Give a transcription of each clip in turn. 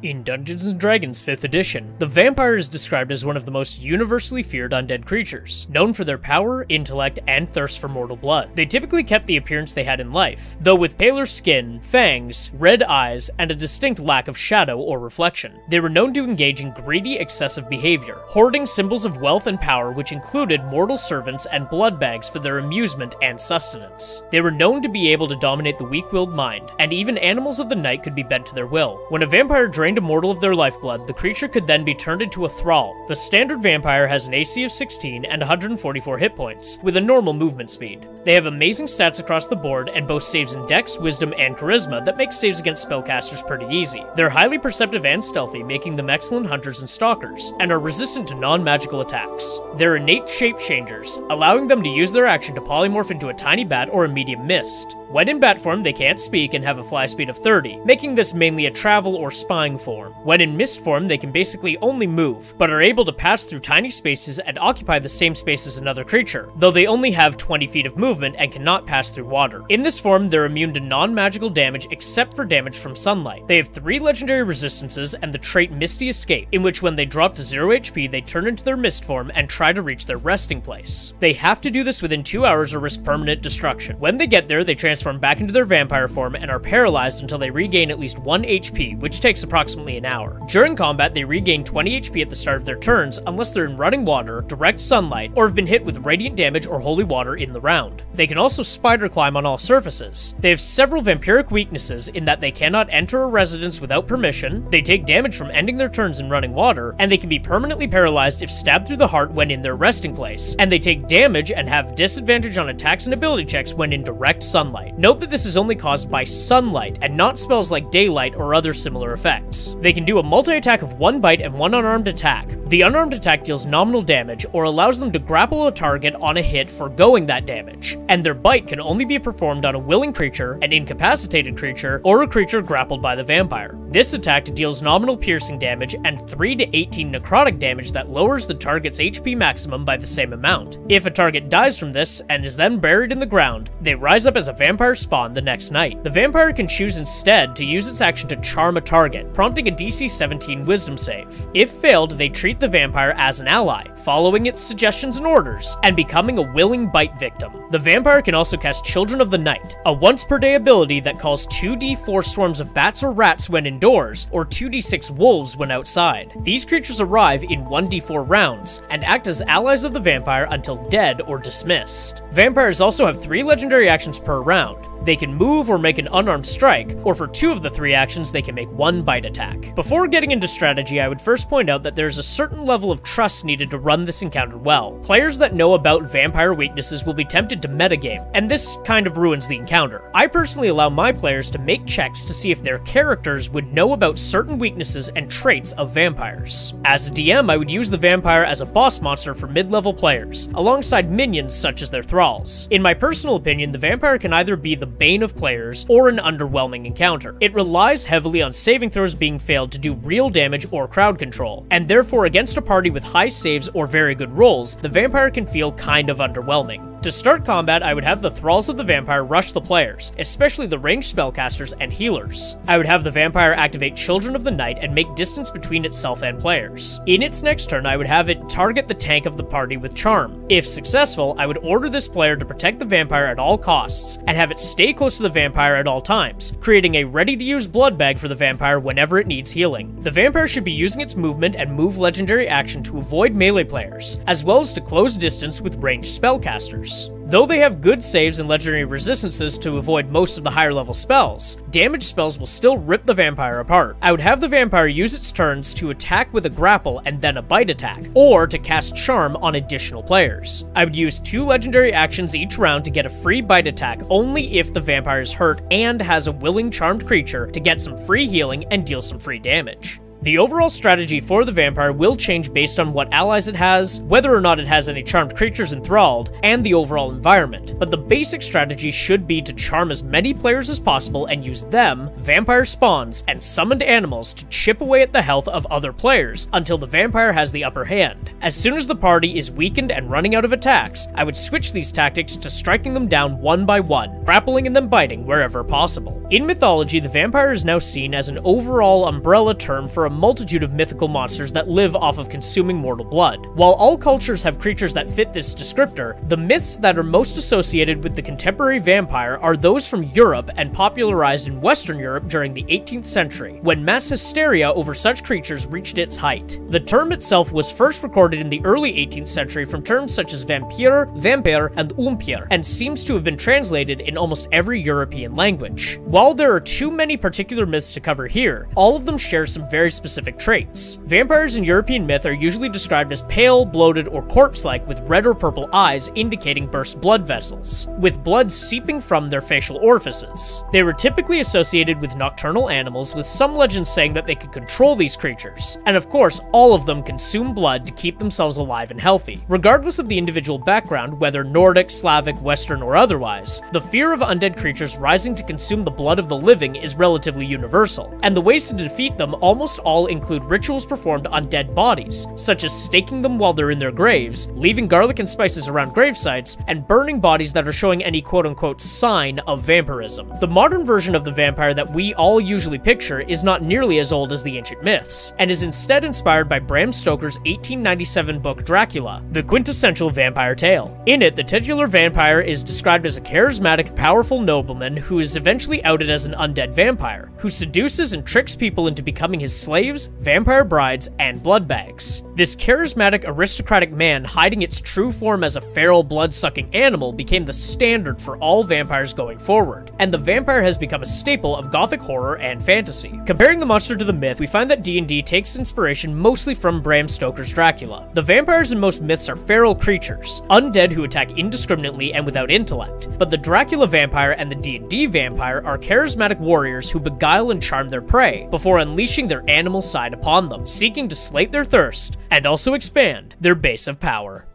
In Dungeons & Dragons 5th edition, the vampire is described as one of the most universally feared undead creatures, known for their power, intellect, and thirst for mortal blood. They typically kept the appearance they had in life, though with paler skin, fangs, red eyes, and a distinct lack of shadow or reflection. They were known to engage in greedy, excessive behavior, hoarding symbols of wealth and power which included mortal servants and blood bags for their amusement and sustenance. They were known to be able to dominate the weak-willed mind, and even animals of the night could be bent to their will. When a vampire drained drained a mortal of their lifeblood, the creature could then be turned into a thrall. The standard vampire has an AC of 16 and 144 hit points, with a normal movement speed. They have amazing stats across the board and both saves in Dex, Wisdom, and Charisma that make saves against spellcasters pretty easy. They're highly perceptive and stealthy, making them excellent hunters and stalkers, and are resistant to non-magical attacks. They're innate shape changers, allowing them to use their action to polymorph into a tiny bat or a medium mist. When in bat form, they can't speak and have a fly speed of 30, making this mainly a travel or spying form. When in mist form, they can basically only move, but are able to pass through tiny spaces and occupy the same space as another creature, though they only have 20 feet of movement and cannot pass through water. In this form, they're immune to non-magical damage except for damage from sunlight. They have three legendary resistances and the trait Misty Escape, in which when they drop to 0 HP, they turn into their mist form and try to reach their resting place. They have to do this within 2 hours or risk permanent destruction. When they get there, they transfer transform back into their vampire form and are paralyzed until they regain at least 1 HP, which takes approximately an hour. During combat, they regain 20 HP at the start of their turns unless they're in running water, direct sunlight, or have been hit with radiant damage or holy water in the round. They can also spider climb on all surfaces. They have several vampiric weaknesses in that they cannot enter a residence without permission, they take damage from ending their turns in running water, and they can be permanently paralyzed if stabbed through the heart when in their resting place, and they take damage and have disadvantage on attacks and ability checks when in direct sunlight. Note that this is only caused by sunlight, and not spells like daylight or other similar effects. They can do a multi-attack of one bite and one unarmed attack. The unarmed attack deals nominal damage, or allows them to grapple a target on a hit foregoing that damage, and their bite can only be performed on a willing creature, an incapacitated creature, or a creature grappled by the vampire. This attack deals nominal piercing damage and 3 to 18 necrotic damage that lowers the target's HP maximum by the same amount. If a target dies from this and is then buried in the ground, they rise up as a vampire vampire spawn the next night. The vampire can choose instead to use its action to charm a target, prompting a DC 17 wisdom save. If failed, they treat the vampire as an ally, following its suggestions and orders, and becoming a willing bite victim. The vampire can also cast Children of the Night, a once per day ability that calls 2d4 swarms of bats or rats when indoors, or 2d6 wolves when outside. These creatures arrive in 1d4 rounds, and act as allies of the vampire until dead or dismissed. Vampires also have three legendary actions per round, out they can move or make an unarmed strike, or for two of the three actions, they can make one bite attack. Before getting into strategy, I would first point out that there's a certain level of trust needed to run this encounter well. Players that know about vampire weaknesses will be tempted to metagame, and this kind of ruins the encounter. I personally allow my players to make checks to see if their characters would know about certain weaknesses and traits of vampires. As a DM, I would use the vampire as a boss monster for mid-level players, alongside minions such as their thralls. In my personal opinion, the vampire can either be the bane of players or an underwhelming encounter. It relies heavily on saving throws being failed to do real damage or crowd control, and therefore against a party with high saves or very good rolls, the vampire can feel kind of underwhelming. To start combat, I would have the Thralls of the Vampire rush the players, especially the ranged spellcasters and healers. I would have the Vampire activate Children of the Night and make distance between itself and players. In its next turn, I would have it target the tank of the party with Charm. If successful, I would order this player to protect the vampire at all costs, and have it stay close to the vampire at all times, creating a ready-to-use blood bag for the vampire whenever it needs healing. The vampire should be using its movement and move legendary action to avoid melee players, as well as to close distance with ranged spellcasters. Though they have good saves and legendary resistances to avoid most of the higher level spells, damage spells will still rip the vampire apart. I would have the vampire use its turns to attack with a grapple and then a bite attack, or to cast charm on additional players. I would use two legendary actions each round to get a free bite attack only if the vampire is hurt and has a willing charmed creature to get some free healing and deal some free damage. The overall strategy for the vampire will change based on what allies it has, whether or not it has any charmed creatures enthralled, and the overall environment, but the basic strategy should be to charm as many players as possible and use them, vampire spawns, and summoned animals to chip away at the health of other players until the vampire has the upper hand. As soon as the party is weakened and running out of attacks, I would switch these tactics to striking them down one by one, grappling and then biting wherever possible. In mythology, the vampire is now seen as an overall umbrella term for a multitude of mythical monsters that live off of consuming mortal blood. While all cultures have creatures that fit this descriptor, the myths that are most associated with the contemporary vampire are those from Europe and popularized in Western Europe during the 18th century, when mass hysteria over such creatures reached its height. The term itself was first recorded in the early 18th century from terms such as vampire, vampire, and umpire, and seems to have been translated in almost every European language. While there are too many particular myths to cover here, all of them share some very specific traits. Vampires in European myth are usually described as pale, bloated, or corpse-like with red or purple eyes indicating burst blood vessels, with blood seeping from their facial orifices. They were typically associated with nocturnal animals, with some legends saying that they could control these creatures, and of course, all of them consume blood to keep themselves alive and healthy. Regardless of the individual background, whether Nordic, Slavic, Western, or otherwise, the fear of undead creatures rising to consume the blood of the living is relatively universal, and the ways to defeat them almost all include rituals performed on dead bodies, such as staking them while they're in their graves, leaving garlic and spices around gravesites, and burning bodies that are showing any quote-unquote sign of vampirism. The modern version of the vampire that we all usually picture is not nearly as old as the ancient myths, and is instead inspired by Bram Stoker's 1897 book Dracula, the quintessential vampire tale. In it, the titular vampire is described as a charismatic, powerful nobleman who is eventually outed as an undead vampire, who seduces and tricks people into becoming his slaves, vampire brides, and blood bags. This charismatic, aristocratic man hiding its true form as a feral, blood-sucking animal became the standard for all vampires going forward, and the vampire has become a staple of gothic horror and fantasy. Comparing the monster to the myth, we find that D&D takes inspiration mostly from Bram Stoker's Dracula. The vampires in most myths are feral creatures, undead who attack indiscriminately and without intellect, but the Dracula vampire and the D&D vampire are charismatic warriors who beguile and charm their prey before unleashing their animal side upon them, seeking to slate their thirst and also expand their base of power.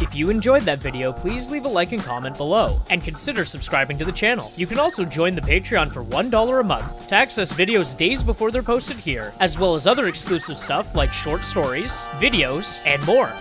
If you enjoyed that video, please leave a like and comment below, and consider subscribing to the channel. You can also join the Patreon for $1 a month to access videos days before they're posted here, as well as other exclusive stuff like short stories, videos, and more.